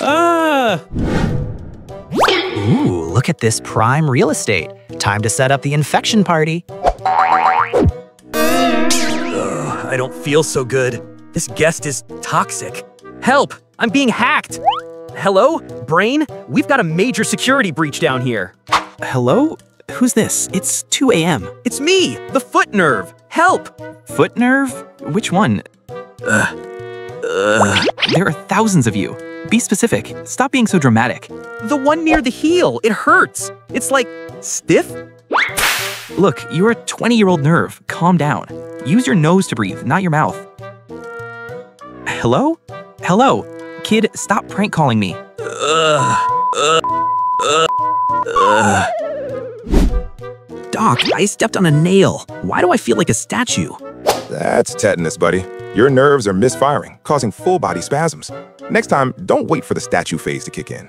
Ah! Ooh, look at this prime real estate. Time to set up the infection party. Ugh, I don't feel so good. This guest is toxic. Help! I'm being hacked! Hello? Brain? We've got a major security breach down here. Hello? Who's this? It's 2 a.m. It's me, the foot nerve. Help! Foot nerve? Which one? Ugh. Ugh. There are thousands of you. Be specific. Stop being so dramatic. The one near the heel. It hurts. It's like stiff? Look, you're a 20 year old nerve. Calm down. Use your nose to breathe, not your mouth. Hello? Hello? Kid, stop prank calling me. Doc, I stepped on a nail. Why do I feel like a statue? That's tetanus, buddy. Your nerves are misfiring, causing full body spasms. Next time, don't wait for the statue phase to kick in.